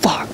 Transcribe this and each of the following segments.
Fuck.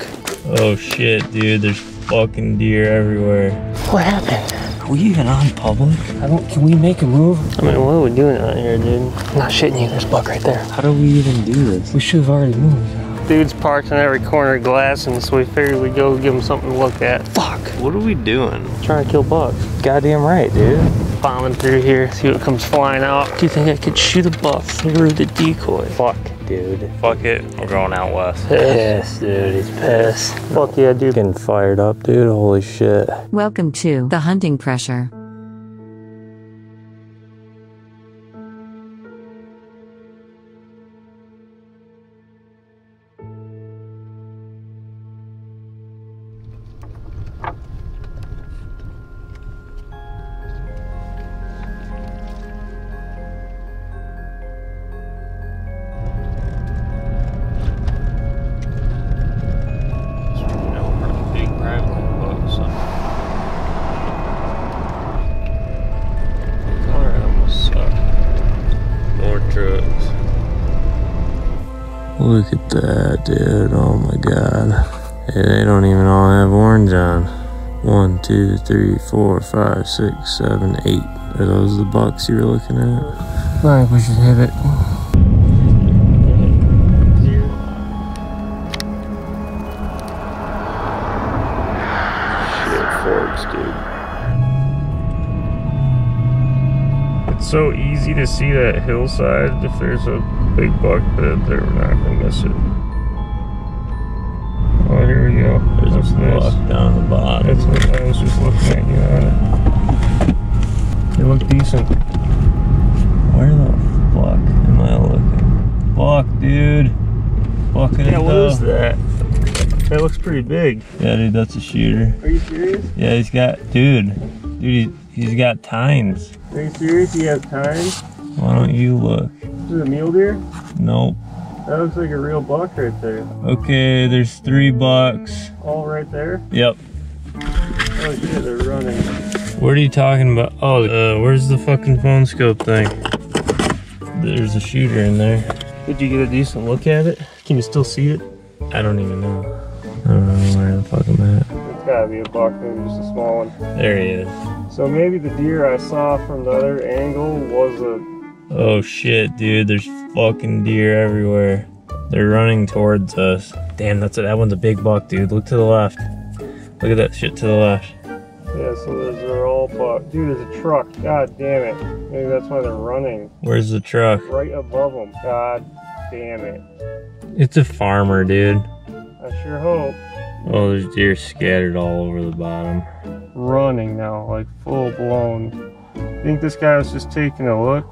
Oh shit, dude. There's fucking deer everywhere. What happened? Are we even on public? I don't. Can we make a move? I mean, what are we doing out here, dude? I'm not shitting you. There's buck right there. How do we even do this? We should have already moved. Dude's parked in every corner of glass, and so we figured we'd go give him something to look at. Fuck. What are we doing? Trying to kill bucks. Goddamn right, dude. Bombing through here, see what comes flying out. Do you think I could shoot a buck through the decoy? Fuck, dude. Fuck it. We're going out west. Pissed, dude. He's pissed. Fuck yeah, dude. Getting fired up, dude. Holy shit. Welcome to the hunting pressure. Three, four, five, six, seven, eight. Are those the bucks you were looking at? I think we should hit it. Shit, forks, dude. It's so easy to see that hillside if there's a big buck that they're not gonna miss it. We go. There's That's a nice. buck down the bottom. That's what I was just looking at you on it. They look decent. Where the fuck am I looking? Fuck, dude. Bucking Yeah, what is that? That looks pretty big. Yeah, dude, that's a shooter. Are you serious? Yeah, he's got, dude, dude, he, he's got tines. Are you serious? You have time? Why don't you look? Is it a mule deer? Nope. That looks like a real buck right there. Okay, there's three bucks. All right there. Yep. Oh yeah, they're running. What are you talking about? Oh, uh, where's the fucking phone scope thing? There's a shooter in there. Did you get a decent look at it? Can you still see it? I don't even know. I don't know where the fuck I'm at. It's gotta be a buck, maybe just a small one. There he is. So maybe the deer I saw from the other angle was a Oh shit, dude, there's fucking deer everywhere. They're running towards us. Damn, that's a, that one's a big buck, dude. Look to the left. Look at that shit to the left. yeah. So those are all buck. Dude, there's a truck. God damn it. Maybe that's why they're running Where's the truck? right above them. God damn it. It's a farmer, dude. I sure hope. Oh, there's deer scattered all over the bottom. Running now, like full blown. I Think this guy was just taking a look?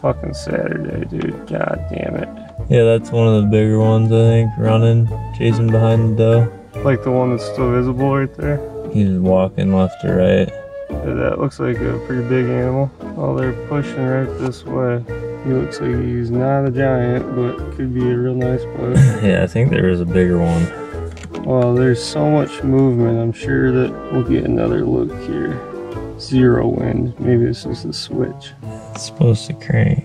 Fucking Saturday, dude. God damn it. Yeah, that's one of the bigger ones, I think. Running, chasing behind the doe. Like the one that's still visible right there. He's walking left to right. Yeah, that looks like a pretty big animal. Oh, they're pushing right this way. He looks like he's not a giant, but could be a real nice buck. Yeah, I think there is a bigger one. well, there's so much movement. I'm sure that we'll get another look here. Zero wind. Maybe this is the switch. It's supposed to crank.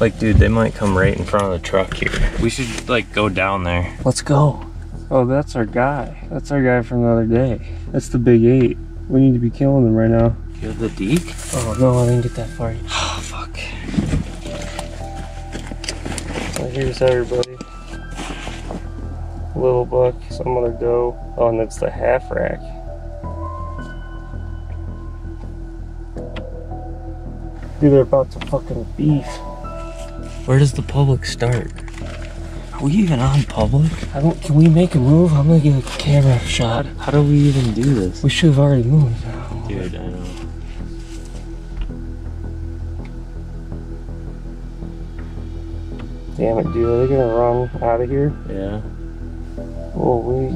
Like, dude, they might come right in front of the truck here. We should, like, go down there. Let's go. Oh, that's our guy. That's our guy from the other day. That's the big eight. We need to be killing them right now. You have the deek? Oh no, I didn't get that far. Oh, fuck. Well, here's everybody. Little buck, some other doe. Oh, and it's the half rack. Dude, they're about to fucking beef. Where does the public start? Are we even on public? I don't. Can we make a move? I'm gonna get a camera shot. How do we even do this? We should have already moved. Dude, I know. Damn it, dude. Are they gonna run out of here? Yeah. Oh, we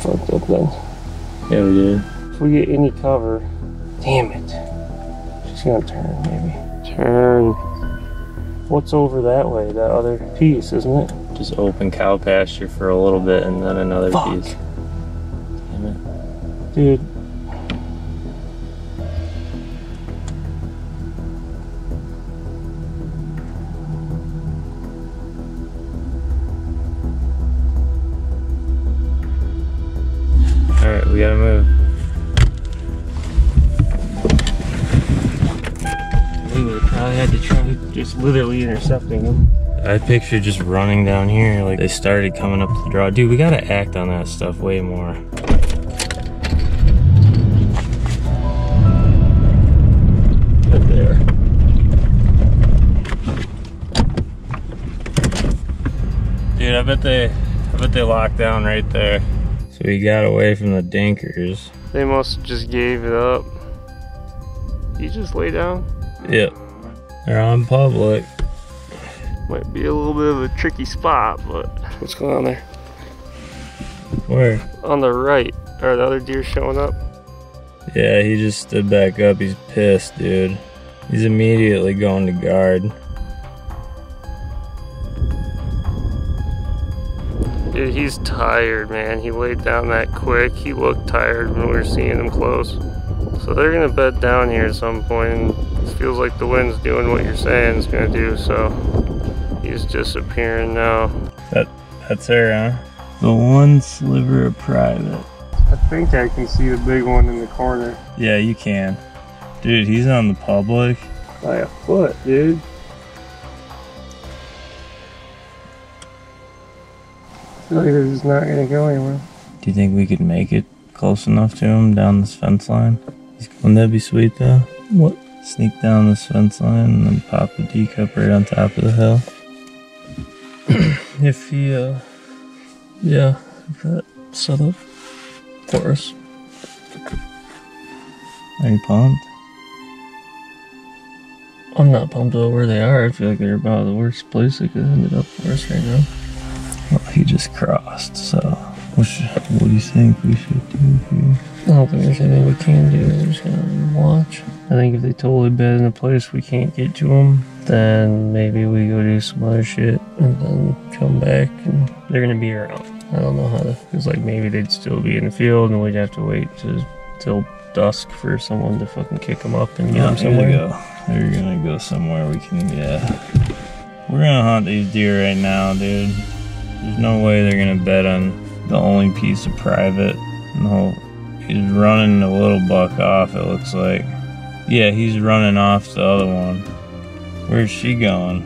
fucked up then. Yeah, we did. If we get any cover, damn it gotta turn, maybe. Turn. What's over that way? That other piece, isn't it? Just open cow pasture for a little bit and then another Fuck. piece. Damn it. Dude. Alright, we gotta move. Just literally intercepting them. I picture just running down here like they started coming up the draw. Dude, we gotta act on that stuff way more. Right there. Dude, I bet they I bet they locked down right there. So we got away from the dinkers. They must have just gave it up. You just lay down? Yep. They're on public. Might be a little bit of a tricky spot, but what's going on there? Where? On the right, are the other deer showing up? Yeah, he just stood back up. He's pissed, dude. He's immediately going to guard. Dude, he's tired, man. He laid down that quick. He looked tired when we were seeing him close. So they're gonna bed down here at some point, and it feels like the wind's doing what you're saying it's gonna do. So he's disappearing now. That that's her, huh? The one sliver of private. I think I can see the big one in the corner Yeah, you can. Dude, he's on the public. by a foot, dude. I feel like they're just not gonna go anywhere. Do you think we could make it close enough to him down this fence line? Wouldn't that be sweet though? What? Sneak down this fence line and then pop the decup right on top of the hill. If he, uh, yeah, if that set up for us. Are you pumped? I'm not pumped about where they are. I feel like they're about the worst place they could have ended up for us right now. Well, he just crossed, so what, should, what do you think we should do here? I don't think there's anything we can do. We're just gonna watch. I think if they totally bed in a place we can't get to them, then maybe we go do some other shit and then come back and they're gonna be around. I don't know how to, cause like maybe they'd still be in the field and we'd have to wait to, till dusk for someone to fucking kick them up and get them somewhere. gonna go. They're gonna go somewhere we can get. We're gonna hunt these deer right now, dude. There's no way they're gonna bet on the only piece of private. No, he's running the little buck off. It looks like. Yeah, he's running off the other one. Where's she going?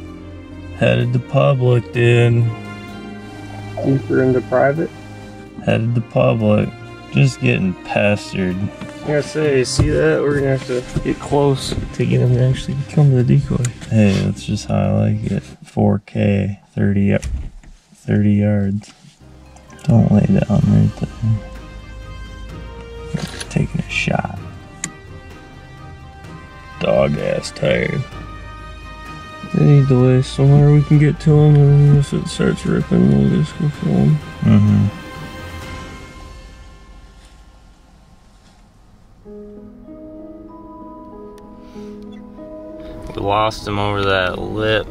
Headed to public, dude. Deeper into private. Headed to public. Just getting pestered. I gotta say, see that? We're gonna have to get close to get them to actually come to the decoy. Hey, that's just how I like it. 4K, 30, y- 30 yards. Don't lay down right there. Taking a shot. Dog ass tired. They need to lay somewhere we can get to them, and if it starts ripping, we'll just go for them. Mm-hmm. We lost him over that lip.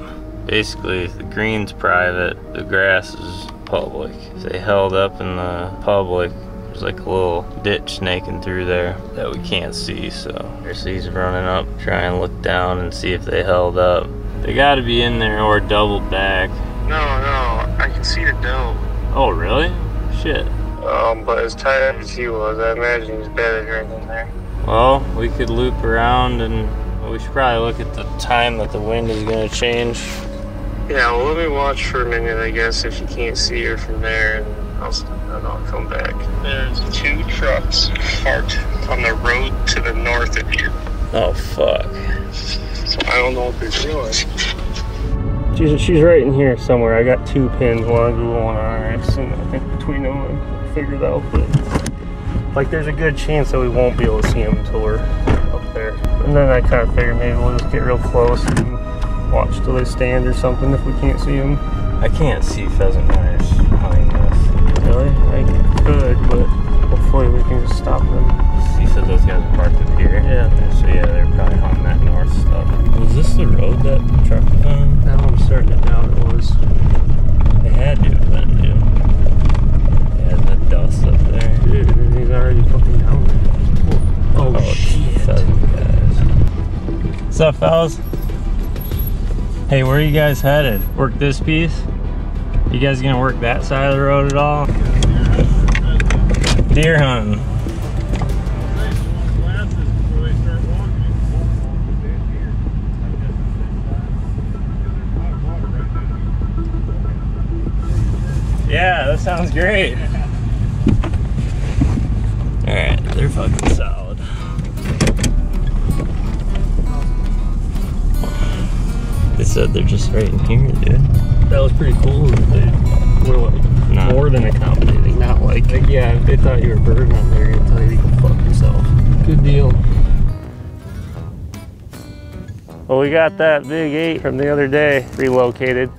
Basically, the green's private, the grass is public. They held up in the public. There's like a little ditch snaking through there that we can't see, so there's he's running up, trying to look down and see if they held up. They gotta be in there or double back. No, no, I can see the doe. Oh, really? Shit. Um, but as tired as he was, I imagine he's better right in there. Well, we could loop around and we should probably look at the time that the wind is gonna change. Yeah, well, let me watch for a minute, I guess, if you can't see her from there, I'll, and I'll come back. There's two trucks parked on the road to the north of you. Oh, fuck. So I don't know what they're doing. She's, she's right in here somewhere. I got two pins, one on Google, one on onX, and I think between them I figured out. But like, there's a good chance that we won't be able to see them until we're up there. And then I kind of figured maybe we'll just get real close and watch till they stand or something if we can't see them. I can't see pheasant hunters behind this. Really, I could, but hopefully we can just stop them. He said those guys are parked up here? Yeah. So yeah, they're probably hunting that north stuff. Was this the road that truck was on? Now I'm starting to doubt it was. They had to have been, dude. Yeah, the dust up there. Dude, he's already fucking down there. Oh, oh it's shit. guys. What's up, fellas? Hey, where are you guys headed? Work this piece? You guys gonna work that side of the road at all? deer hunting. Yeah, that sounds great. Alright, they're fucking solid. They said they're just right in here, dude. That was pretty cool. They were like nah. more than a company. Not like, Like, yeah, if they thought you were birding them, they're gonna tell you to go fuck yourself. good deal. Well, we got that big eight from the other day relocated.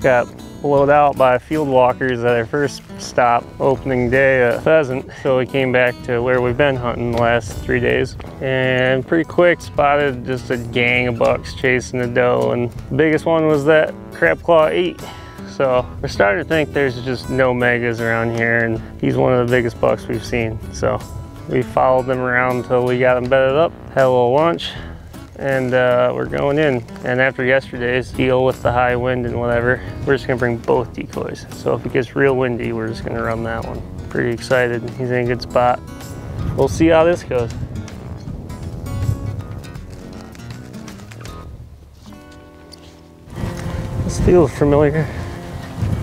Got blowed out by field walkers at our first stop, opening day at pheasant. So we came back to where we've been hunting the last three days. And pretty quick spotted just a gang of bucks chasing the doe. And the biggest one was that crab claw eight. So we're starting to think there's just no megas around here and he's one of the biggest bucks we've seen. So we followed them around until we got them bedded up, had a little lunch, and uh, we're going in. And after yesterday's deal with the high wind and whatever, we're just gonna bring both decoys. So if it gets real windy, we're just gonna run that one. Pretty excited, he's in a good spot. We'll see how this goes. This feels familiar.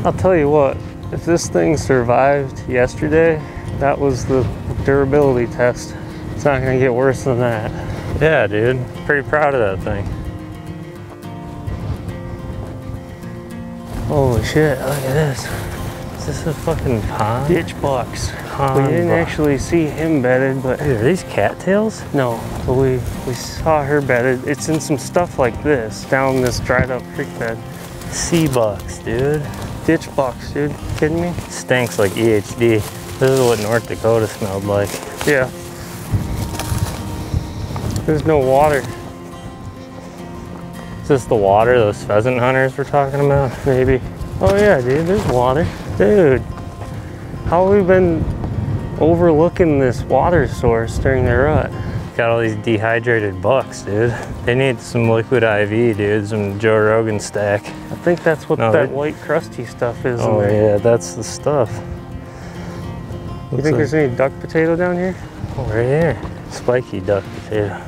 I'll tell you what, if this thing survived yesterday, that was the durability test. It's not gonna get worse than that. Yeah, dude. Pretty proud of that thing. Holy shit, look at this. Is this a fucking pond? Ditch bucks. Pond we didn't buck. actually see him bedded, but Dude, are these cattails? no, but we, we saw her bedded. It's in some stuff like this, down this dried up creek bed. Sea bucks, dude. Ditch bucks, dude. Kidding me? Stinks like EHD. This is what North Dakota smelled like. Yeah. There's no water. Is this the water those pheasant hunters were talking about? Maybe. Oh yeah, dude, there's water. Dude, how have we been overlooking this water source during the rut? Got all these dehydrated bucks, dude. They need some liquid IV, dude. Some Joe Rogan stack. I think that's what No, that white crusty stuff is Oh there. yeah, that's the stuff. You think there's any duck potato down here? Oh, right here. Spiky duck potato.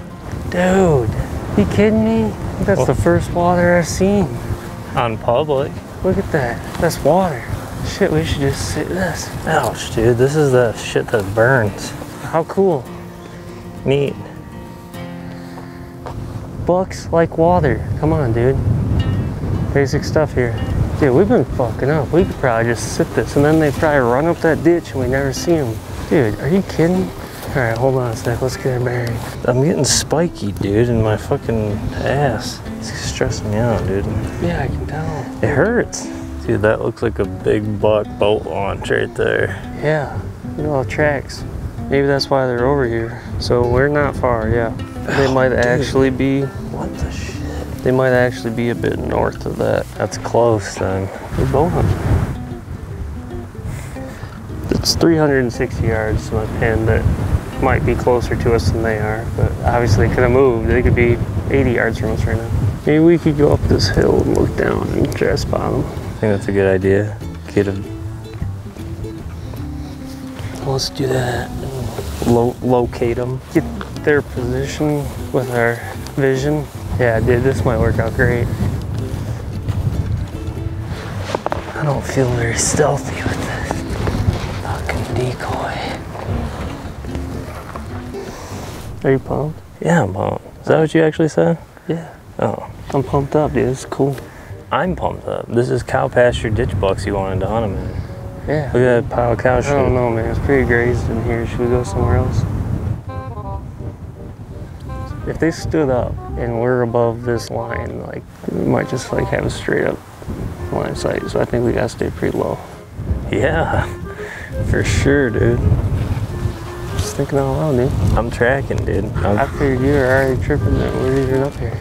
Dude, you kidding me? That's the first water I've seen. On public. Look at that. That's water. Shit, we should just sit this. Ouch, dude. This is the shit that burns. How cool. Neat. Bucks like water. Come on, dude. Basic stuff here. Dude, we've been fucking up. We could probably just sit this and then they probably run up that ditch and we never see them. Dude, are you kidding? All right, hold on a sec. Let's get our bearing. I'm getting spiky, dude, in my fucking ass. It's stressing me out, dude. Yeah, I can tell. It hurts. Dude, that looks like a big buck boat launch right there. Yeah, you know, all tracks. Maybe that's why they're over here. So we're not far, yeah. They oh, might actually be, What the shit? they might actually be a bit north of that. That's close then. We're going. It's 360 yards to my pin that might be closer to us than they are, but obviously could have moved. They could be 80 yards from us right now. Maybe we could go up this hill and look down and try to spot them. I think that's a good idea. Get him. Let's do that. Lo- locate them. Get their position with our vision. Yeah, dude, this might work out great. I don't feel very stealthy with this fucking decoy. Are you pumped? Yeah, I'm pumped. Is that what you actually said? Yeah. Oh. I'm pumped up, dude. It's cool. I'm pumped up. This is cow pasture ditch bucks you wanted to hunt them in. Yeah. Look at that pile of cow shit. I don't know, man. It's pretty grazed in here. Should we go somewhere else? If they stood up and we're above this line, like we might just like have a straight up line of sight. So I think we gotta stay pretty low. Yeah, for sure, dude. Just thinking out loud, dude. I'm tracking, dude. I'm, I figured you were already tripping that we're even up here.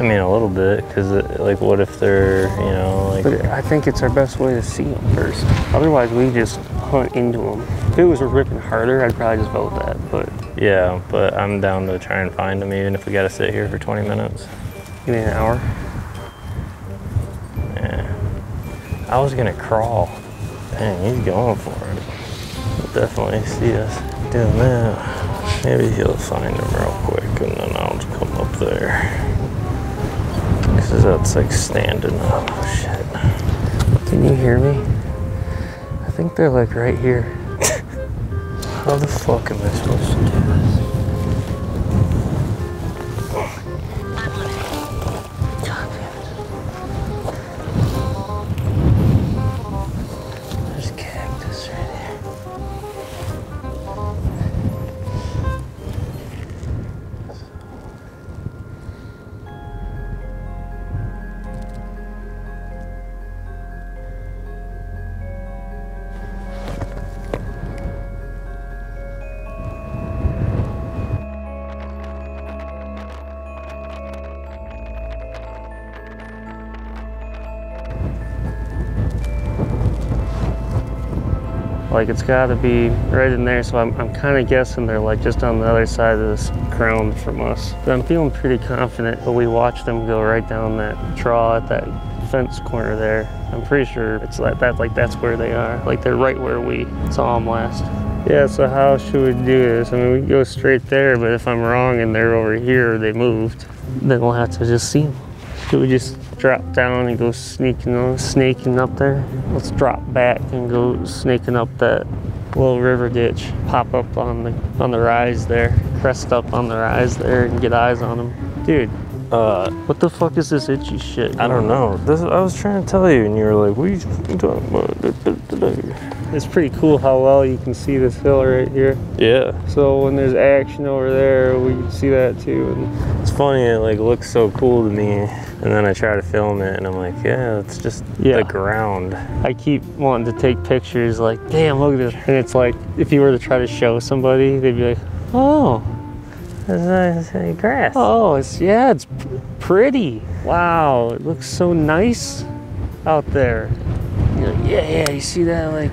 I mean, a little bit, because, uh, like, what if they're, you know, like, But I think it's our best way to see them first. Otherwise, we just hunt into them. If it was ripping harder, I'd probably just vote that. But yeah, but I'm down to try and find them, even if we got to sit here for 20 minutes. give me an hour. Yeah. I was gonna crawl. Dang, he's going for it. He'll definitely see us doing that. Maybe he'll find him real quick and then I'll just come up there. Cause that's like standing up. Oh shit. Can you hear me? I think they're like right here. How the fuck am I supposed to do this? Like it's got to be right in there, so I'm, I'm kind of guessing they're like just on the other side of this crown from us. But I'm feeling pretty confident, but we watched them go right down that draw at that fence corner there. I'm pretty sure it's like that, like that's where they are. Like they're right where we saw them last. Yeah, so how should we do this? I mean, we can go straight there, but if I'm wrong and they're over here, they moved, then we'll have to just see them. Should we just drop down and go sneaking on, snaking up there? Let's drop back and go snaking up that little river ditch. Pop up on the on the rise there, crest up on the rise there, and get eyes on them. Dude, Uh, what the fuck is this itchy shit? I don't know. This I was trying to tell you, and you were like, "What are you talking about?" It's pretty cool how well you can see this hill right here. Yeah, So when there's action over there, we can see that too. And it's funny. It like looks so cool to me, and then I try to film it, and I'm like, "Yeah, it's just Yeah. the ground." I keep wanting to take pictures like, damn, look at this. And it's like, if you were to try to show somebody, they'd be like, oh, It's, uh, grass. oh, it's, yeah, it's pretty. Wow, it looks so nice out there. Like, yeah, yeah, you see that, like,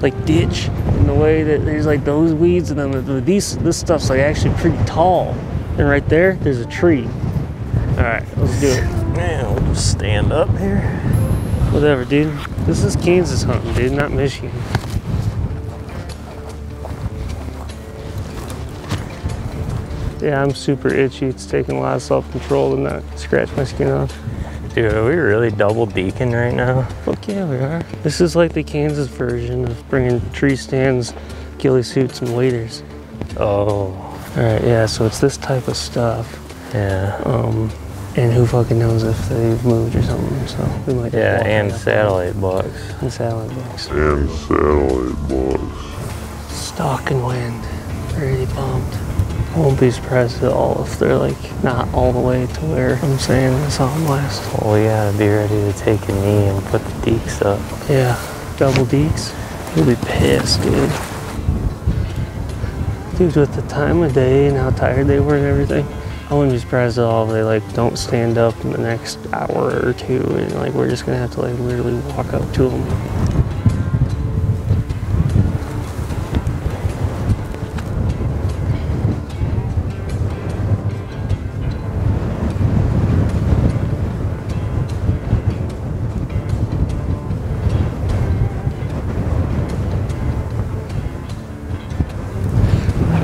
like ditch in the way that there's like those weeds and then the, the, these, this stuff's like actually pretty tall. And right there, there's a tree. All right, let's do it. Man, we'll just stand up here. Whatever, dude. This is Kansas hunting, dude, not Michigan. Yeah, I'm super itchy. It's taking a lot of self-control to not scratch my skin off. Dude, are we really double deacon right now? Fuck yeah, we are. This is like the Kansas version of bringing tree stands, ghillie suits, and waders. Oh, All right, yeah. So it's this type of stuff. yeah. Um, and who fucking knows if they've moved or something? So we might. Yeah, and satellite box. and satellite box. and satellite box. Stock and wind. Pretty pumped. I won't be surprised at all if they're like not all the way to where I'm saying I saw them last. Well, we gotta be ready to take a knee and put the deeks up. Yeah, double deeks. You'll be pissed, dude. Dude, with the time of day and how tired they were and everything, I wouldn't be surprised at all if they like don't stand up in the next hour or two and like we're just gonna have to like literally walk up to them.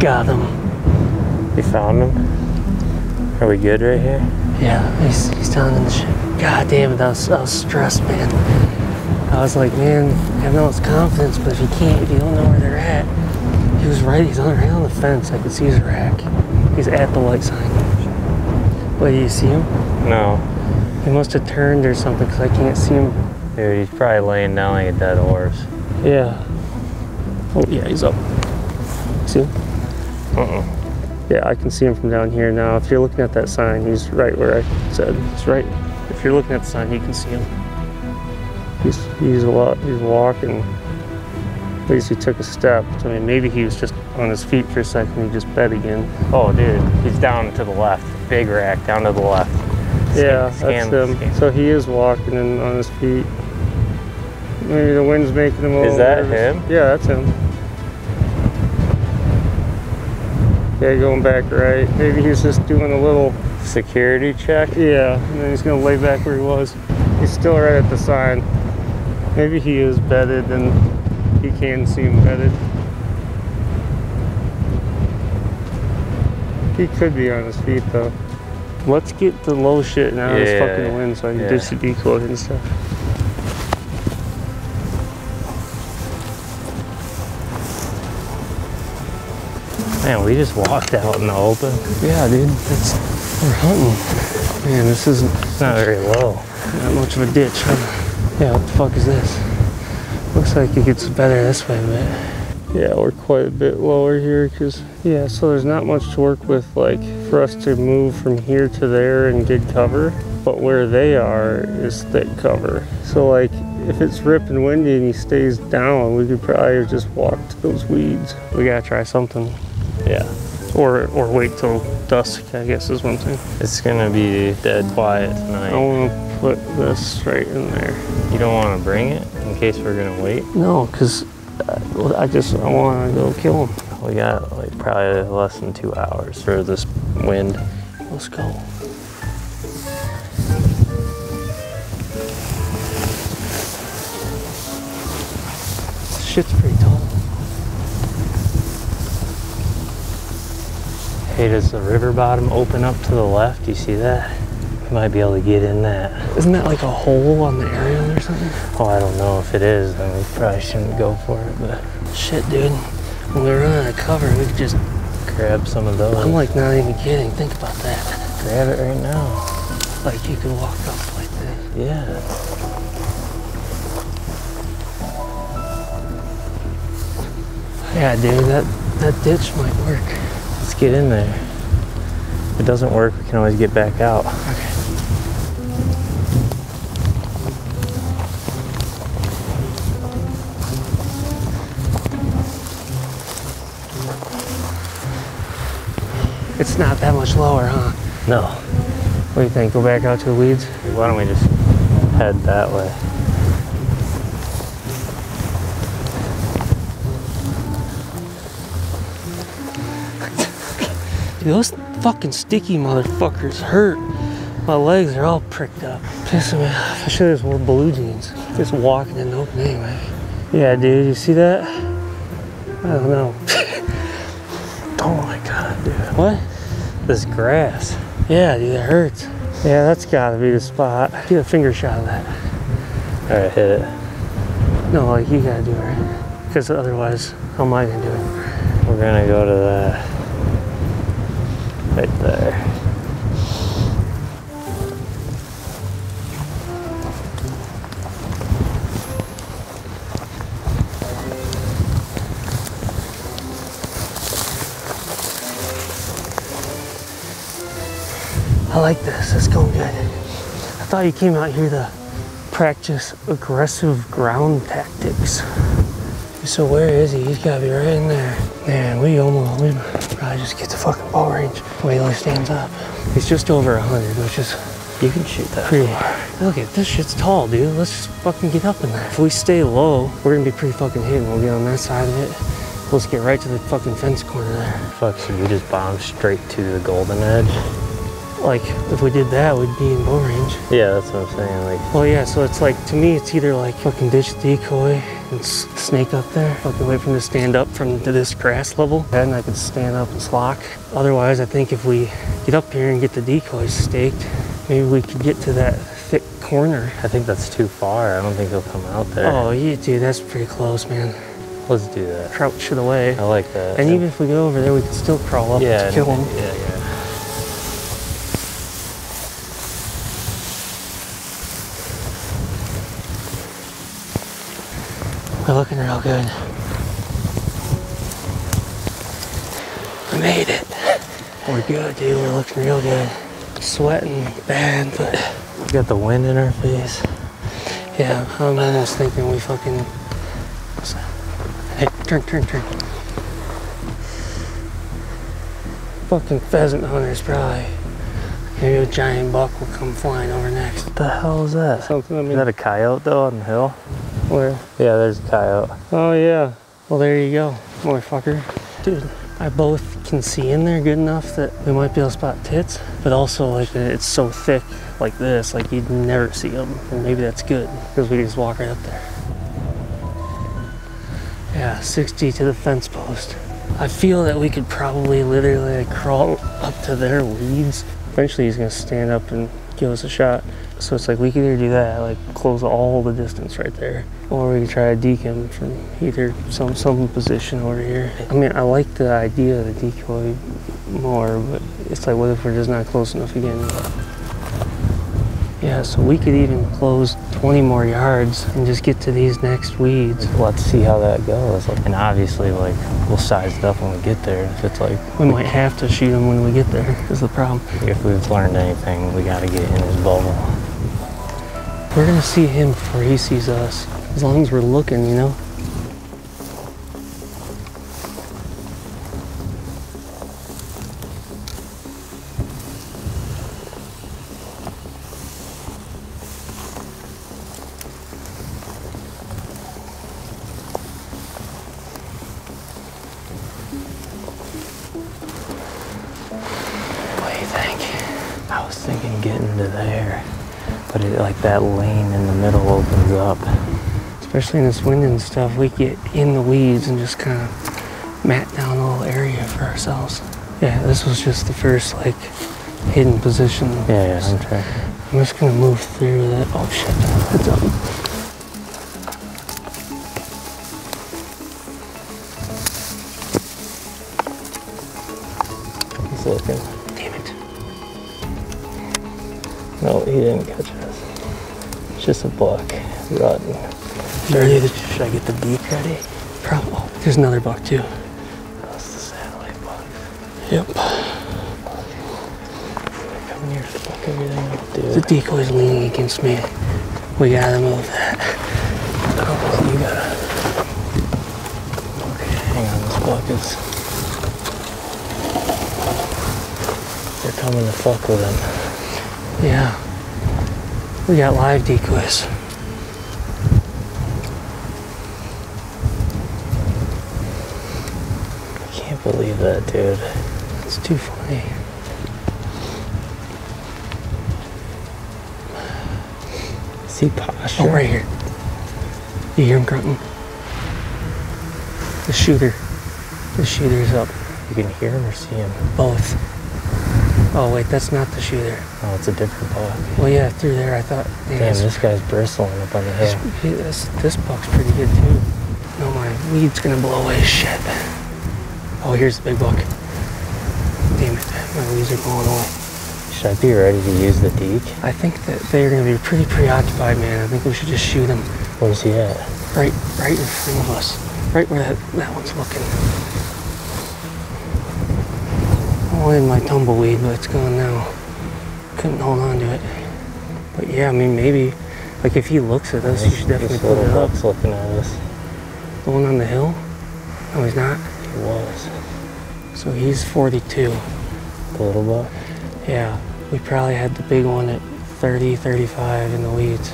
Got them. We found him. Are we good right here? Yeah, he's, he's down in the ship. God damn it, I was, I was stressed, man. I was like, man, I have all this confidence, but if you can't, if you don't know where they're at, he was right. He's on, right on the fence. I could see his rack. He's at the light sign. Wait, do you see him? No. He must have turned or something because I can't see him. Dude, he's probably laying down like a dead horse. Yeah. Oh, yeah, he's up. Uh-uh. Yeah, I can see him from down here now. If you're looking at that sign, he's right where I said. He's right. If you're looking at the sign, you can see him. He's he's wa- he's walking. At least he took a step. I mean, maybe he was just on his feet for a second. He just bed again. Oh, dude, he's down to the left. Big rack down to the left. yeah, scan- that's him. scan. So he is walking and on his feet. Maybe the wind's making him Is that nervous. him? Yeah, that's him. Yeah, going back right. Maybe he's just doing a little Security check. Yeah, and then he's gonna lay back where he was. He's still right at the sign. Maybe he is bedded and he can see him bedded. He could be on his feet though. Let's get the low shit now of this fucking wind so I can yeah. the decoy and stuff. Man, we just walked out in the open. Yeah, dude. That's we're hunting. Man, this isn't It's not very low. not much of a ditch. Huh? Yeah, what the fuck is this? Looks like it gets better this way, but yeah, we're quite a bit lower here because yeah, so there's not much to work with like for us to move from here to there and get cover. But where they are is thick cover. So like if it's ripping windy and he stays down, we could probably just walk to those weeds. We gotta try something. Yeah. Or or wait till dusk, I guess is one thing. It's gonna be dead quiet tonight. I wanna put this right in there. You don't want to bring it in case we're gonna wait. No, because uh, I just I want to go kill him. We got like probably less than two hours for this wind. Let's go. Shit's pretty tall. Hey, does the river bottom open up to the left? You see that? We might be able to get in that. Isn't that like a hole on the aerial or something? Oh, I don't know if it is. Then we probably shouldn't go for it, but Shit, dude. When we run out of cover, we could just. grab some of those. I'm like not even kidding. Think about that. grab it right now. Like you could walk up like this. Yeah. Yeah, dude. That that ditch might work. Let's get in there. If it doesn't work, we can always get back out. Okay. It's not that much lower, huh? No. What do you think? Go back out to the weeds? Why don't we just head that way? Those fucking sticky motherfuckers hurt. My legs are all pricked up. Pissing me off. I should have just wore blue jeans. Just walking in the open anyway. Yeah, dude, you see that? I don't know. Oh my god, dude. what? This grass. Yeah, dude, it hurts. Yeah, that's gotta be the spot. Get a finger shot of that. Alright, hit it. No, like you gotta do it, right? Because otherwise, how am I gonna do it? We're gonna go to that. Right there. I like this. It's going good. I thought you came out here to practice aggressive ground tactics. So where is he? He's gotta be right in there. Man, we almost we probably just get to fucking ball range. Wait he stands up. He's just over a hundred, which is You can shoot that. pretty. Look at this shit's tall, dude. Let's just fucking get up in there. If we stay low, we're gonna be pretty fucking hidden. We'll get on that side of it. Let's get right to the fucking fence corner there. Fuck, so we just bomb straight to the golden edge? Like, if we did that, we'd be in bow range. Yeah, that's what I'm saying. Like, Well, yeah, so it's like, to me, it's either like fucking ditch decoy and s- snake up there, fucking wait for him to stand up from to this grass level, and I could stand up and slock. Otherwise, I think if we get up here and get the decoys staked, maybe we could get to that thick corner. I think that's too far. I don't think he'll come out there. Oh, yeah, dude, that's pretty close, man. Let's do that. Crouch it away. I like that. And even if we go over there, we can still crawl up yeah, to kill. Yeah, yeah. We're looking real good. We made it. We're good, dude. We're looking real good. Sweating bad, but We got the wind in our face. yeah, I'm almost thinking we fucking. Hey, turn, turn, turn. Fucking pheasant hunters, probably. Maybe a giant buck will come flying over next. What the hell is that? Something, I Is that a coyote though on the hill? Where? Yeah, there's a coyote. Oh yeah. Well, there you go, motherfucker. Dude, I both can see in there good enough that we might be able to spot tits, but also like it's so thick like this, like you'd never see them, and maybe that's good because we just walk right up there. Yeah, 60 to the fence post. I feel that we could probably literally like crawl up to their weeds. Eventually, he's gonna stand up and give us a shot. So it's like we could either do that, like close all the distance right there, or we could try to deke him from either some some position over here. I mean, I like the idea of the decoy more, but it's like, what if we're just not close enough again? Yeah, so we could even close 20 more yards and just get to these next weeds. Let's see how that goes. And obviously, like, we'll size it up when we get there. If it's like, We might have to shoot him when we get there, is the problem. if we've learned anything, we gotta get in his bubble. We're gonna see him before he sees us, as long as we're looking, you know? Especially in this wind and stuff, we get in the weeds and just kind of mat down a little area for ourselves. Yeah, this was just the first, like, hidden position. Yeah, yeah, I'm tracking. I'm just gonna move through that. Oh shit, heads up. He's looking. Damn it. No, he didn't catch us. It's just a buck rutting. Ready to Should I get the beak ready? Probably. Oh, there's another buck too. That's the satellite buck. Yep. Come here, fuck everything up, The dude. decoy's leaning against me. We gotta move that. Oh, you gotta. Okay, hang on, this buck is. They're coming to fuck with him. Yeah. We got live decoys. I can't believe that, dude. It's too funny. See posture? Oh, right here. You hear him grunting? The shooter. The shooter's up. You can hear him or see him? Both. Oh, wait, that's not the shooter. Oh, it's a different buck. Well, yeah, through there, I thought, Damn, this, this guy's bristling up on the hill. this, this buck's pretty good, too. No, my weed's gonna blow away. Shit. Oh, here's the big buck. Damn it, my weeds are blowing away. Should I be ready to use the deke? I think that they're gonna be pretty preoccupied, man. I think we should just shoot them Where's he at? right, right in front of us, right where that, that one's looking. I wanted my tumbleweed, but it's gone now. Couldn't hold on to it. But yeah, I mean, maybe, like if he looks at us, you should definitely put it up. buck's looking at us. The one on the hill? No, he's not. Was. So he's 42. The little buck? Yeah, we probably had the big one at 30, 35 in the weeds.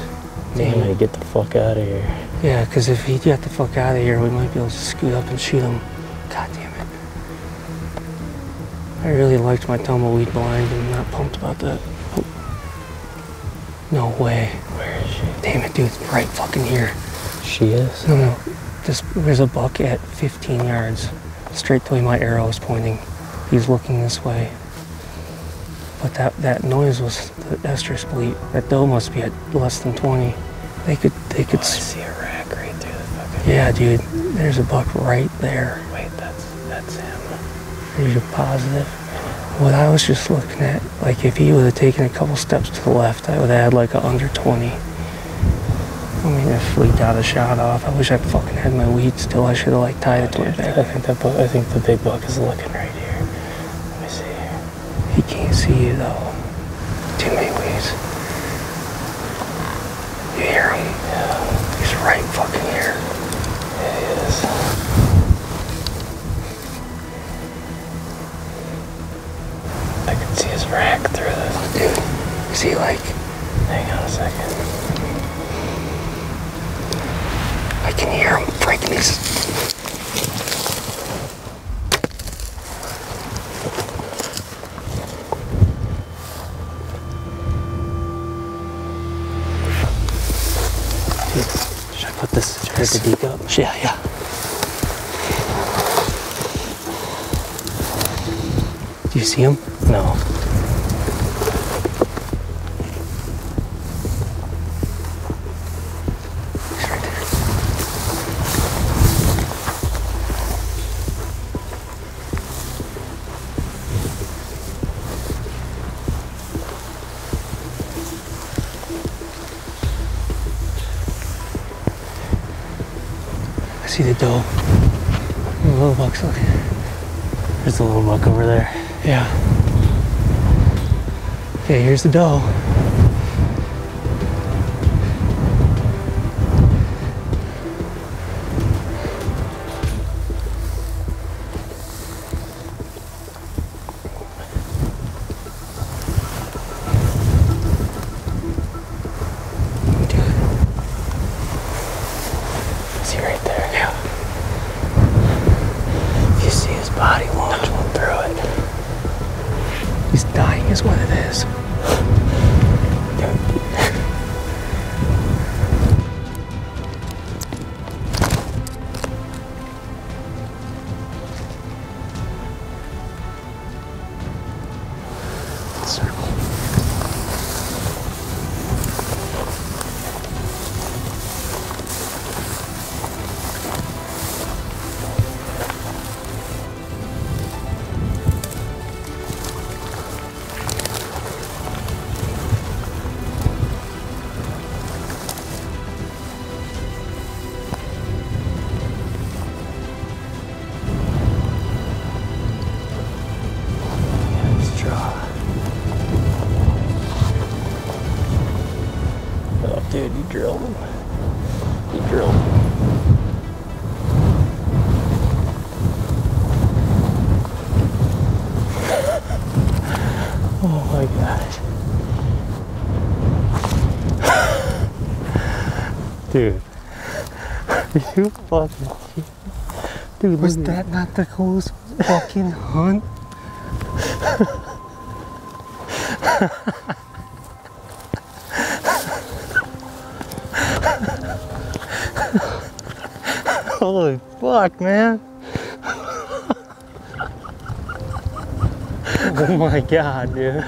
Damn it, get the fuck out of here. Yeah, because if he got the fuck out of here, we might be able to scoot up and shoot him. God damn it. I really liked my tumbleweed blind and I'm not pumped about that. Oh. No way. Where is she? Damn it, dude, it's right fucking here. She is? No, no. This, there's a buck at 15 yards, straight the way my arrow is pointing. He's looking this way. But that, that noise was the estrus bleat. That doe must be at less than 20. They could, they could. Oh, see a rack right through the fucking. Yeah, dude. There's a buck right there. Wait, that's that's him. Are you positive? What I was just looking at, like if he would have taken a couple steps to the left, I would have had like a under 20. I mean, if we got a shot off, I wish I fucking had my weed still. I should have like tied it to my Dude, I think that buck, I think the big buck is looking right here. Let me see. He can't see you though. Too many weeds. You hear him? Yeah. He's right fucking here. Yeah, he is. I can see his rack through this. Dude, is he like, Hang on a second. I can hear him breaking these. Should I put this? Should I put the deke up? Yeah, yeah. Do you see him? No. Doe. The little buck's look. There's a little buck over there. Yeah. Okay, here's the doe. Fucking Dude, was that not the coolest fucking hunt? Holy fuck, man. oh my god, dude.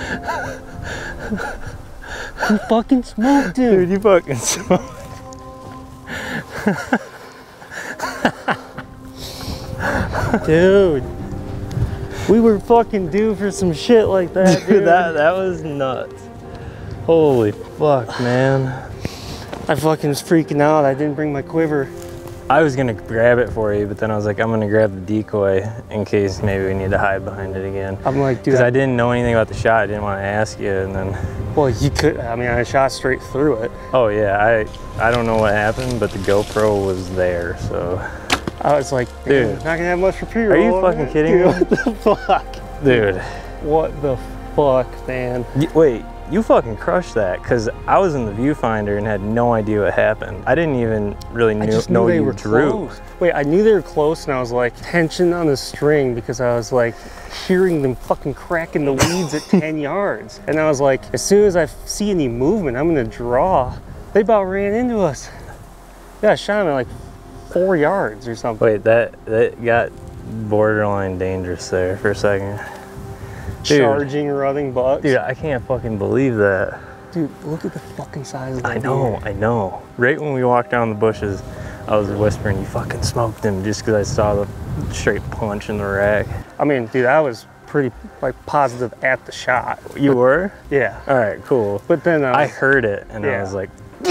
You fucking smoked, dude. Dude, you fucking smoked. Dude. We were fucking due for some shit like that, dude. Dude, that that was nuts. Holy fuck, man. I fucking was freaking out. I didn't bring my quiver. I was gonna grab it for you, but then I was like, I'm gonna grab the decoy in case maybe we need to hide behind it again. I'm like, dude, Because I, I didn't know anything about the shot. I didn't want to ask you, and then, well, you could. I mean, I shot straight through it. oh yeah, I I don't know what happened, but the GoPro was there, so. I was like, Dude. dude, not gonna have much for pre Are you fucking kidding dude, me? What the fuck? Dude, What the fuck, man? y- wait, you fucking crushed that, because I was in the viewfinder and had no idea what happened. I didn't even really I knew, know they you were drew. close. Wait, I knew they were close, and I was like tension on the string because I was like hearing them fucking cracking the weeds at 10 yards, and I was like, as soon as I see any movement, I'm gonna draw. They about ran into us. Yeah, I shot them at like four yards or something. Wait, that that got borderline dangerous there for a second. Dude. Charging, running bucks. Dude, I can't fucking believe that. Dude, look at the fucking size of that I know, deer. I know. Right when we walked down the bushes, I was whispering, "You fucking smoked him," just because I saw the straight punch in the rack. I mean, dude, I was pretty like positive at the shot. You were? Yeah, All right, cool. but then I I, heard it, and I was like,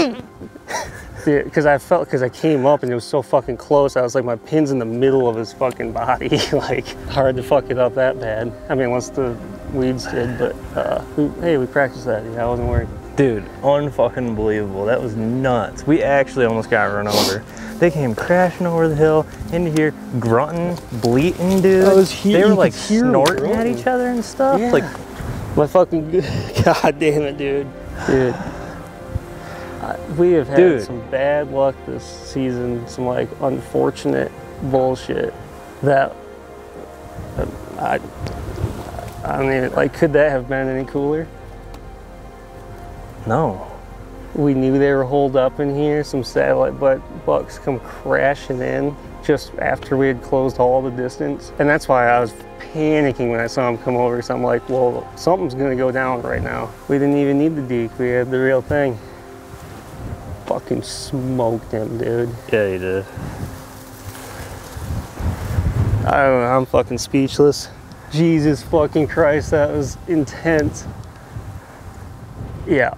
because I felt because I came up and it was so fucking close. I was like, my pin's in the middle of his fucking body. like, hard to fuck it up that bad. I mean, once the weeds did, but uh, we, hey, we practiced that. Yeah, I wasn't worried. "Dude, unfucking believable. That was nuts. We actually almost got run over." They came crashing over the hill into here, grunting, bleating, dude. I was he- they were like hear 'em snorting at each other and stuff. Yeah. Like, My fucking god damn it, dude, dude. We have had Dude. some bad luck this season, some like unfortunate bullshit that uh, I I don't even like could that have been any cooler? no. We knew they were holed up in here, some satellite butt bucks come crashing in just after we had closed all the distance. And that's why I was panicking when I saw them come over. So I'm like, well, something's gonna go down right now. We didn't even need the deke, we had the real thing. Fucking smoked him, dude. Yeah, you did. I don't know, I'm fucking speechless. Jesus fucking Christ, that was intense. Yeah,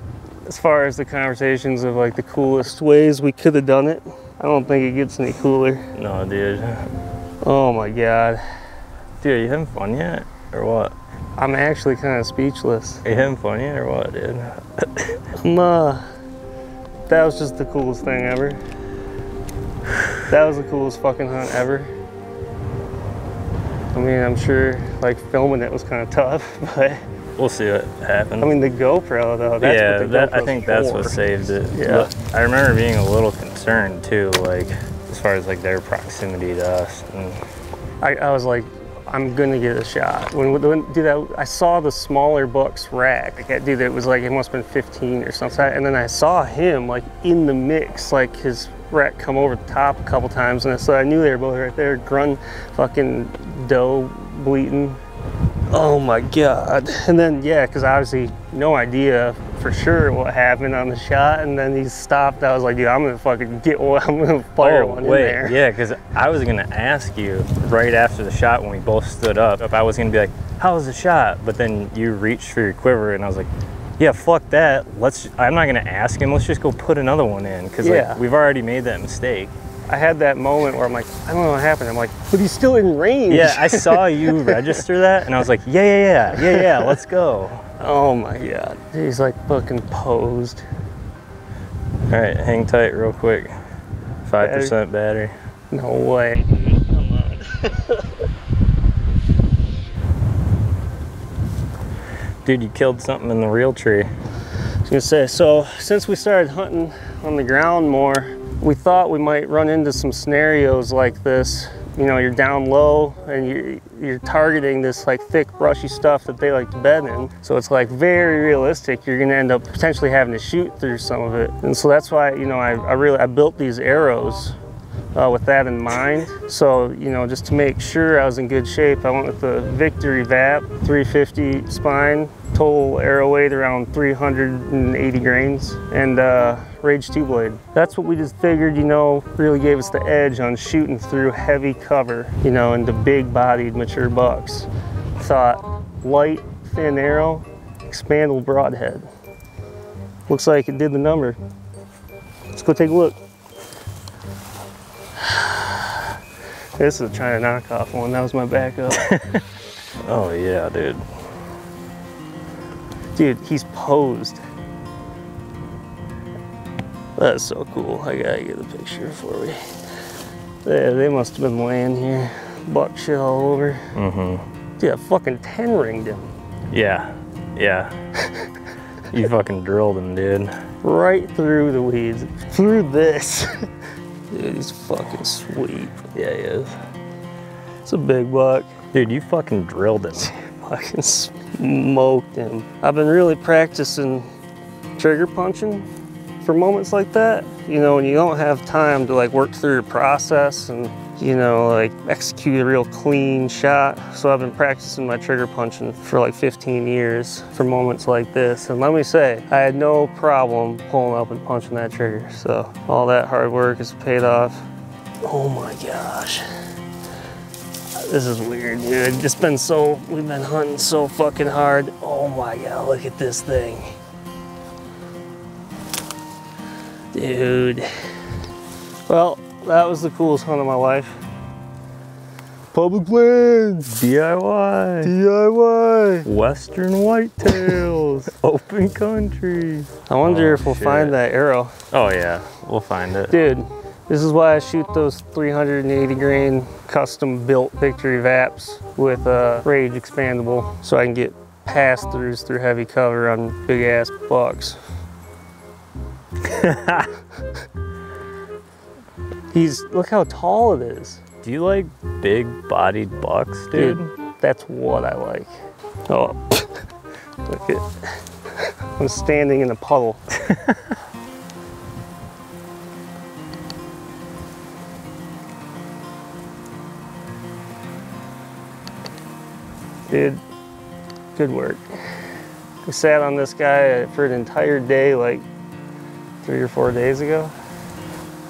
as far as the conversations of like the coolest ways we could have done it, I don't think it gets any cooler. No, dude. Oh my god. Dude, are you having fun yet? Or what? I'm actually kind of speechless. Are you having fun yet or what, dude? I'm, uh, that was just the coolest thing ever. That was the coolest fucking hunt ever. I mean, I'm sure like filming it was kind of tough, but We'll see what happens. I mean the GoPro though. That's yeah, what the that, I think that's for. what saved it. Yeah. I remember being a little concerned too, like as far as like their proximity to us. And I, I was like, I'm gonna get a shot. When, that, I saw the smaller buck's rack. Like, that dude, it was like it must have been 15 or something. And then I saw him like in the mix, like his rack come over the top a couple times, and so I knew they were both right there, grun, fucking doe bleating. Oh my god! And then yeah, because obviously no idea for sure what happened on the shot, and then he stopped. I was like, dude, I'm gonna fucking get one. I'm gonna fire oh one wait, in there. yeah, because I was gonna ask you right after the shot when we both stood up if I was gonna be like, "How was the shot?" But then you reached for your quiver, and I was like, "Yeah, fuck that. Let's." I'm not gonna ask him. Let's just go put another one in because Yeah. like we've already made that mistake. I had that moment where I'm like, I don't know what happened. I'm like, but he's still in range. Yeah, I saw you register that, and I was like, "Yeah, yeah, yeah, yeah, yeah. Let's go." oh my god. He's like fucking posed. All right, hang tight real quick. Five percent battery. No way. Dude, you killed something in the real tree. I was gonna say, so since we started hunting on the ground more, we thought we might run into some scenarios like this. You know, you're down low and you're, you're targeting this like thick brushy stuff that they like to bed in. So it's like very realistic. You're gonna end up potentially having to shoot through some of it. And so that's why, you know, I, I really, I built these arrows uh, with that in mind. So, you know, just to make sure I was in good shape, I went with the Victory VAP 350 spine, total arrow weight around 380 grains, and uh, Rage 2 blade. That's what we just figured, you know, really gave us the edge on shooting through heavy cover, you know, into big bodied mature bucks. Thought light, thin arrow, expandable broadhead. Looks like it did the number. Let's go take a look. This is trying to knock off one. That was my backup. Oh yeah, dude. Dude, he's posed. That's so cool. I gotta get a picture for me. Yeah, they must have been laying here. Buck shit all over. Mm-hmm. Dude, I fucking 10 ringed him. Yeah, yeah. you fucking drilled him, dude. Right through the weeds. Through this. Dude, he's fucking sweet. Yeah, he is. It's a big buck. Dude, you fucking drilled him. Fucking smoked him. I've been really practicing trigger punching for moments like that. You know, when you don't have time to like work through the process and you know, like execute a real clean shot. So I've been practicing my trigger punching for like 15 years for moments like this. And let me say, I had no problem pulling up and punching that trigger. So all that hard work has paid off. Oh my gosh. This is weird, dude. It's been so, we've been hunting so fucking hard. Oh my god, look at this thing. Dude. Well, that was the coolest hunt of my life. Public lands, DIY. DIY. Western whitetails. Open country. I wonder Oh, if we'll shit. find that arrow. Oh yeah, we'll find it. Dude, this is why I shoot those 380 grain custom built Victory Vaps with a Rage expandable so I can get pass throughs through heavy cover on big ass bucks. He's, look how tall it is. Do you like big bodied bucks, dude? Dude, that's what I like. Oh, look at, I'm standing in a puddle. Dude, good work. We sat on this guy for an entire day, like three or four days ago.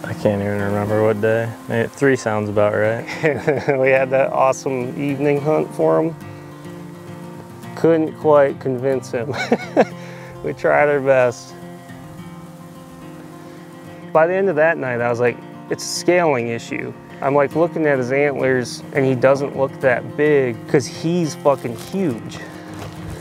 I can't even remember what day. Eh, Three sounds about right. we had that awesome evening hunt for him. Couldn't quite convince him. we tried our best. By the end of that night, I was like, it's a scaling issue. I'm like looking at his antlers and he doesn't look that big because he's fucking huge.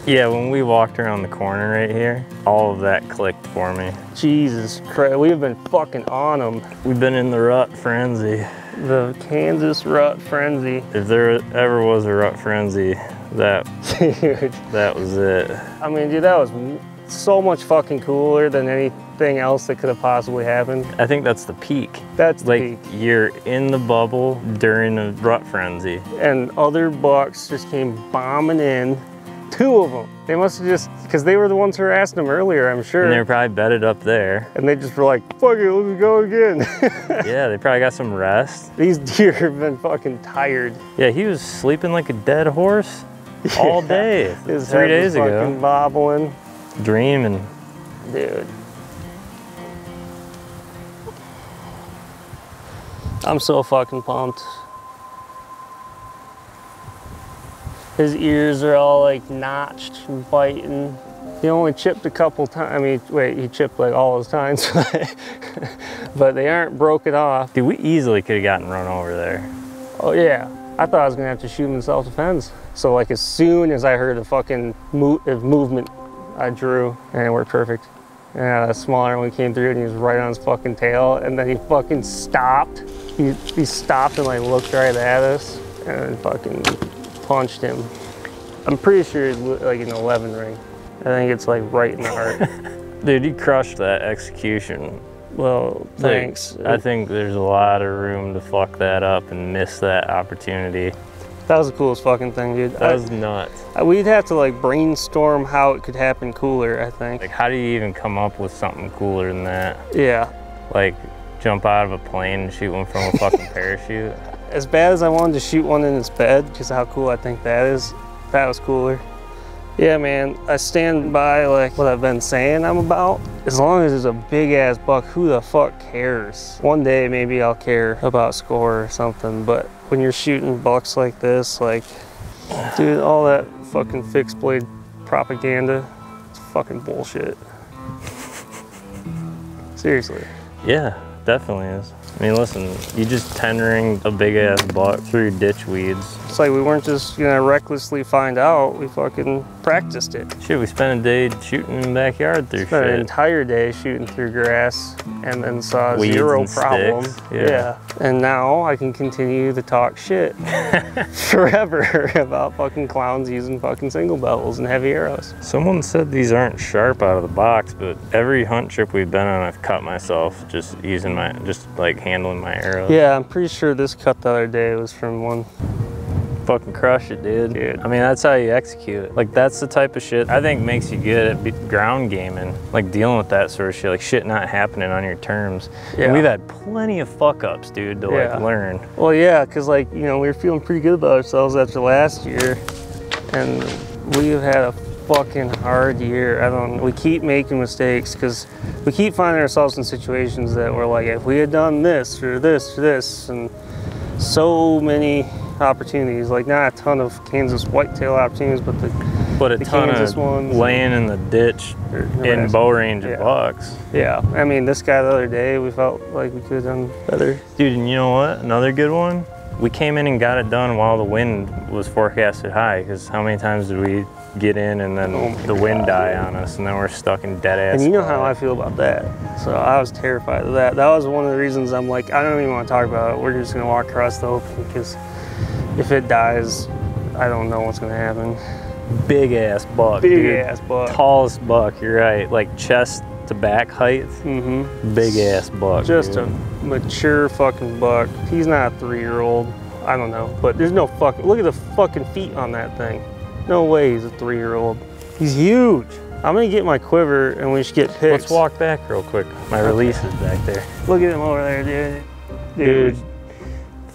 Yeah, when we walked around the corner right here, all of that clicked for me. Jesus Christ, we've been fucking on them. We've been in the rut frenzy. The Kansas rut frenzy. If there ever was a rut frenzy, that Dude, that was it. I mean, dude, that was so much fucking cooler than anything else that could have possibly happened. I think that's the peak. That's the Like peak. you're in the bubble during a rut frenzy. and other bucks just came bombing in. Two of them. They must have just, because they were the ones who were asking them earlier, I'm sure. And they're probably bedded up there. And they just were like, fuck it, let's go again. Yeah, they probably got some rest. These deer have been fucking tired. Yeah, he was sleeping like a dead horse all day. His Three head days was ago. fucking bobbling. Dreaming. Dude. I'm so fucking pumped. His ears are all like notched and biting. He only chipped a couple times. I mean, wait, he chipped like all his times, but they aren't broken off. Dude, we easily could have gotten run over there. Oh yeah, I thought I was gonna have to shoot him in self-defense. So like as soon as I heard the fucking mo- uh, movement, I drew and it worked perfect. Yeah, a smaller one came through and he was right on his fucking tail, and then he fucking stopped. He, he stopped and like looked right at us and fucking punched him. I'm pretty sure it's like an 11 ring. I think it's like right in the heart. Dude, you crushed that execution. well, Like, thanks. I think there's a lot of room to fuck that up and miss that opportunity. that was the coolest fucking thing, dude. That I- was nuts. I- we'd have to like brainstorm how it could happen cooler, I think. Like, how do you even come up with something cooler than that? Yeah. Like, jump out of a plane and shoot one from a fucking parachute? As bad as I wanted to shoot one in its bed, because how cool I think that is, that was cooler. Yeah, man, I stand by like what I've been saying I'm about. As long as it's a big ass buck, who the fuck cares? One day maybe I'll care about score or something, but when you're shooting bucks like this, like, dude, all that fucking fixed blade propaganda, it's fucking bullshit. Seriously. Yeah, definitely is. I mean, listen, you just tendering a big ass buck through ditch weeds. It's like we weren't just gonna recklessly find out, we fucking practiced it. Shit, we spent a day shooting in the backyard through Spent an entire day shooting through grass and then saw Weeds zero problem. sticks, yeah. And now I can continue to talk shit forever about fucking clowns using fucking single bevels and heavy arrows. Someone said these aren't sharp out of the box, but every hunt trip we've been on, I've cut myself just using my, just like handling my arrows. Yeah, I'm pretty sure this cut the other day was from one. Fucking crush it, dude. Dude. I mean, that's how you execute it. Like, that's the type of shit I think makes you good at ground gaming. Like, dealing with that sort of shit. Like, shit not happening on your terms. Yeah. And we've had plenty of fuck ups, dude, to Yeah. like learn. Well, yeah, because like, you know, we were feeling pretty good about ourselves after last year. And we've had a fucking hard year. I don't We keep making mistakes because we keep finding ourselves in situations that we're like, if we had done this or this or this, and so many opportunities, like not a ton of Kansas whitetail opportunities, but the, But a The ton Kansas of ones. laying in the ditch in bow range of bucks. Yeah, I mean, this guy the other day, we felt like we could have done better. Dude, and you know what? Another good one. We came in and got it done while the wind was forecasted high. Because how many times did we get in and then Oh the wind God, die on us, and then we're stuck in dead ass. And you know how I feel about that. So I was terrified of that. That was one of the reasons I'm like, I don't even want to talk about it. We're just gonna walk across the open because if it dies, I don't know what's gonna happen. big ass buck, Big dude. ass buck. Tallest buck. You're right. Like chest to back height. Mm-hmm. Big ass buck. Just dude. a mature fucking buck. He's not a three-year-old. I don't know, but there's no fucking. Look at the fucking feet on that thing. No way he's a three-year-old. He's huge. I'm gonna get my quiver and we should get pics. Let's walk back real quick. My release is back there. Look at him over there, dude. Dude,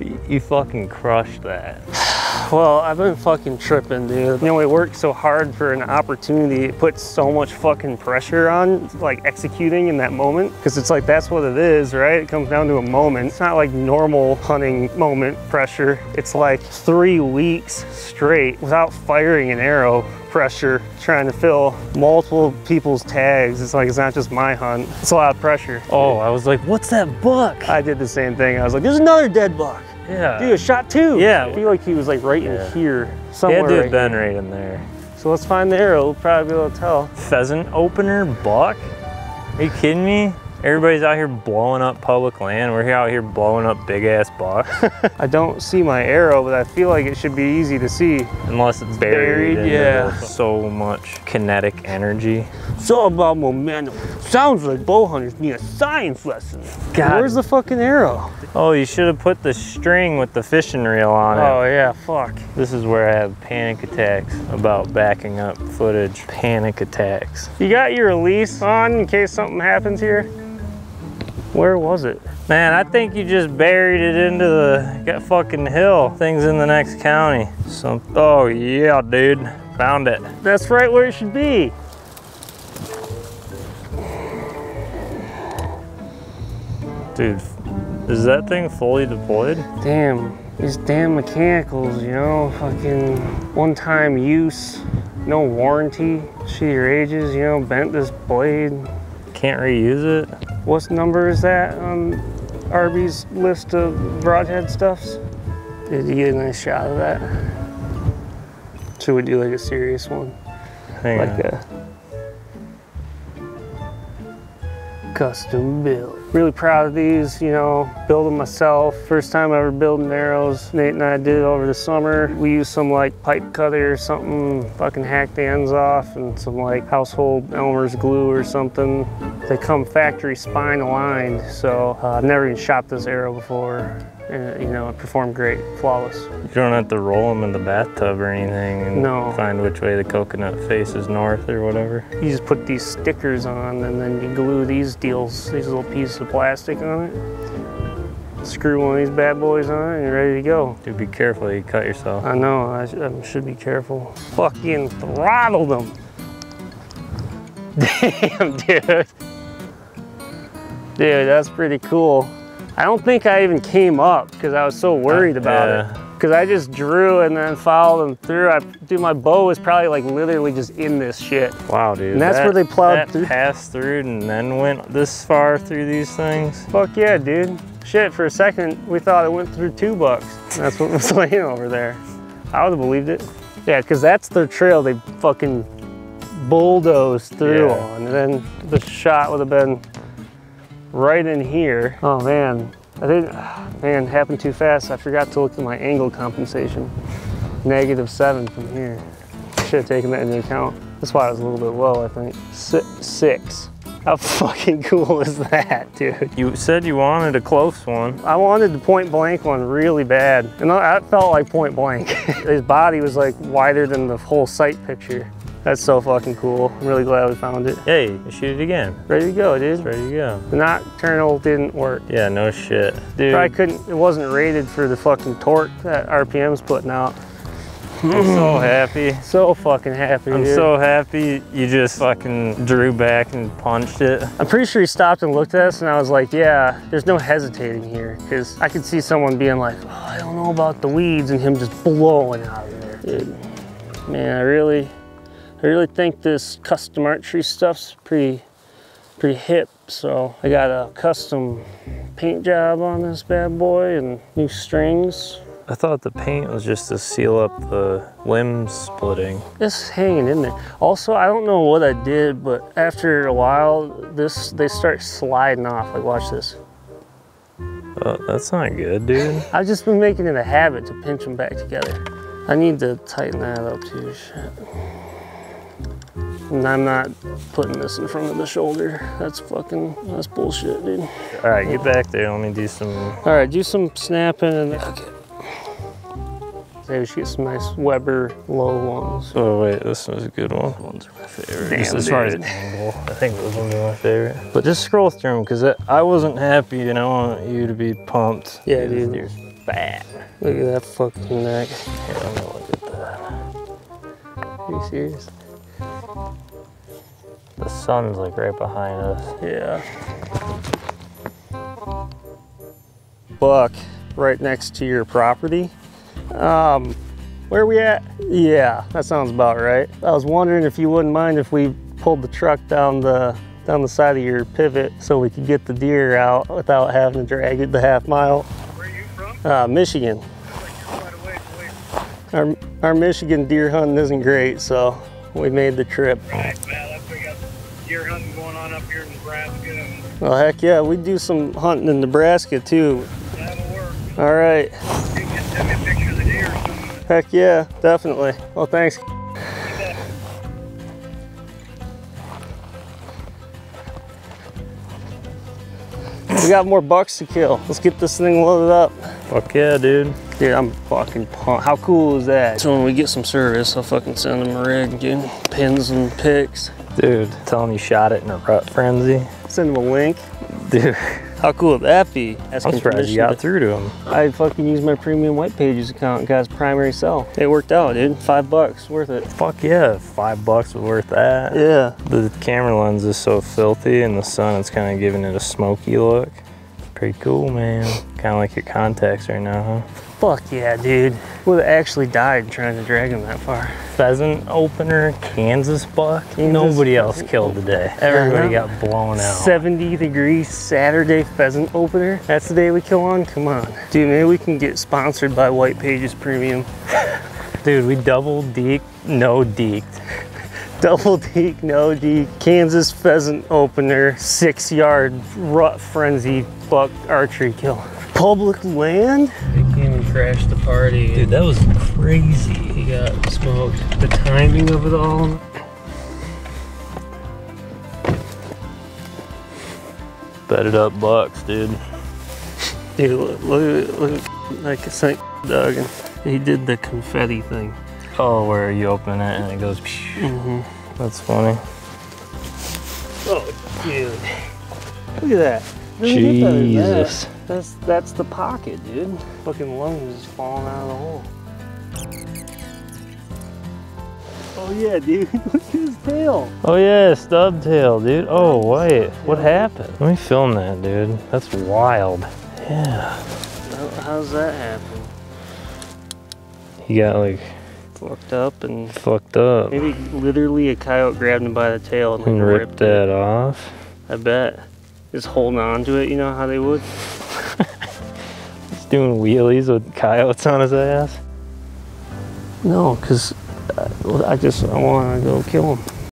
you fucking crushed that. Well, I've been fucking tripping, dude. You know, we work so hard for an opportunity. It puts so much fucking pressure on, like executing in that moment. Because it's like, that's what it is, right? It comes down to a moment. It's not like normal hunting moment pressure. It's like three weeks straight without firing an arrow pressure trying to fill multiple people's tags. It's like, it's not just my hunt. It's a lot of pressure. Oh, I was like, what's that buck? I did the same thing. I was like, there's another dead buck. Yeah. Dude, a shot two. Yeah. I feel like he was like right Yeah. in here somewhere. yeah, dude, right been here. right in there. So let's find the arrow. We'll probably be able to tell. Pheasant opener buck? Are you kidding me? Everybody's out here blowing up public land. We're here out here blowing up big ass bucks. I don't see my arrow, but I feel like it should be easy to see. Unless it's Buried, buried, yeah. so much kinetic energy. It's all about momentum. Sounds like bow hunters need a science lesson. God. Where's the fucking arrow? Oh, you should have put the string with the fishing reel on it. Oh yeah, fuck. This is where I have panic attacks about backing up footage. Panic attacks. You got your release on in case something happens here? Where was it? Man, I think you just buried it into the that fucking hill. Things in the next county. Some. Oh yeah, dude, found it. That's right where it should be. Dude, is that thing fully deployed? Damn, these damn mechanicals, you know, fucking one time use, no warranty, See your ages, you know, bent this blade. Can't reuse it? What number is that on Arby's list of broadhead stuffs? Did you get a nice shot of that? Should we do like a serious one? Hang Like on. a custom build. Really proud of these, you know, build them myself. First time ever building arrows. Nate and I did it over the summer. We used some like pipe cutter or something, fucking hacked the ends off and some like household Elmer's glue or something. They come factory spine aligned, so uh, I've never even shot this arrow before. And, you know, it performed great, flawless. You don't have to roll them in the bathtub or anything and No. find which way the coconut faces north or whatever. You just put these stickers on and then you glue these deals, these little pieces of plastic on it. Screw one of these bad boys on it and you're ready to go. Dude, be careful, you cut yourself. I know, I, sh- I should be careful. Fucking throttle them. Damn, dude. Dude, that's pretty cool. I don't think I even came up because I was so worried uh, about yeah. it. Because I just drew and then followed them through. I, dude, my bow was probably like literally just in this shit. Wow, dude. And that's that- where they plowed that through. passed through and then went this far through these things. Fuck yeah, dude. Shit, for a second, we thought it went through two bucks. That's what was laying over there. I would have believed it. Yeah, because that's their trail they fucking bulldozed through Yeah. on. And then the shot would have been right in here. Oh man, I didn't, man, happened too fast. I forgot to look at my angle compensation. Negative seven from here. Should have taken that into account. That's why I was a little bit low, I think. Si- six. How fucking cool is that, dude? You said you wanted a close one. I wanted the point blank one really bad. And that felt like point blank. His body was like wider than the whole sight picture. That's so fucking cool. I'm really glad we found it. Hey, you shoot it again. Ready to go, dude. Ready to go. The Nockturnal didn't work. Yeah, no shit. Dude, I couldn't, it wasn't rated for the fucking torque that RPM's putting out. I'm so happy. So fucking happy, I'm dude. so happy you just fucking drew back and punched it. I'm pretty sure he stopped and looked at us and I was like, yeah, there's no hesitating here. Because I could see someone being like, oh, I don't know about the weeds and him just blowing out of there. Dude, man, I really, I really think this custom archery stuff's pretty, pretty hip. So I got a custom paint job on this bad boy and new strings. I thought the paint was just to seal up the limb splitting. It's hanging in there. Also, I don't know what I did, but after a while, this they start sliding off. Like, watch this. Oh, that's not good, dude. I've just been making it a habit to pinch them back together. I need to tighten that up too, shit. And I'm not putting this in front of the shoulder. That's fucking, that's bullshit, dude. All right, get back there. Let me do some. All right, do some snapping and okay. Maybe we should get some nice Weber low ones. Oh wait, this was a good one. Ones are my favorite. Damn, Just as far as angle, I think those ones are my favorite. But just scroll through them because I wasn't happy, and I want you to be pumped. Yeah, Because dude. You're fat. Look at that fucking neck. Here, let me look at that. Are you serious? The sun's like right behind us. Yeah. Buck, right next to your property. Um, where we at? Yeah, that sounds about right. I was wondering if you wouldn't mind if we pulled the truck down the down the side of your pivot so we could get the deer out without having to drag it the half mile. Where are you from? Uh, Michigan. Quite a ways away. Our, our Michigan deer hunting isn't great, so we made the trip. Right, well, that's we got deer hunting going on up here in Nebraska, and Well, heck yeah, we do some hunting in Nebraska too. that'll work. All right. You can send me a picture of the deer. Heck yeah, definitely. Well, thanks. We got more bucks to kill. Let's get this thing loaded up. Fuck yeah, dude. Dude, I'm fucking pumped. How cool is that? So when we get some service, I'll fucking send them a rig, dude. Pins and pics. Dude, telling you shot it in a rut frenzy. Send him a link. Dude, How cool would that be? Asking I'm surprised you got to- through to him. I fucking used my premium white pages account and got his primary cell. It worked out, dude. Five bucks, worth it. Fuck yeah, five bucks was worth that. Yeah. The camera lens is so filthy in the sun, it's kind of giving it a smoky look. Pretty cool, man. Kind of like your contacts right now, huh? Fuck yeah, dude. Would have actually died trying to drag him that far. Pheasant opener, Kansas buck. Kansas Nobody else killed today. Uh-huh. Everybody got blown out. 70 degrees Saturday pheasant opener. That's the day we kill on? Come on. Dude, maybe we can get sponsored by White Pages Premium. Dude, we double deked, no deked. Double deek, no deek, Kansas pheasant opener, six yard rut frenzy buck archery kill. Public land? They came and crashed the party. Dude, that was crazy. He got smoked. The timing of it all. Bedded up bucks, dude. Dude, look, look, at- look like a St. Doug and he did the confetti thing. Oh, where you open it and it goes. Mm-hmm. That's funny. Oh, dude. Look at that. Doesn't get better than that. Jesus. That's that's the pocket, dude. Fucking lungs is falling out of the hole. Oh yeah, dude. Look at his tail. Oh yeah, stub tail, dude. Oh wait, what happened? Let me film that, dude. That's wild. Yeah. How's that happen? He got like Fucked up and fucked up maybe literally a coyote grabbed him by the tail and, like, and ripped that off. I bet. Just holding on to it, you know how they would? He's doing wheelies with coyotes on his ass. No, because I, I just I want to go kill him.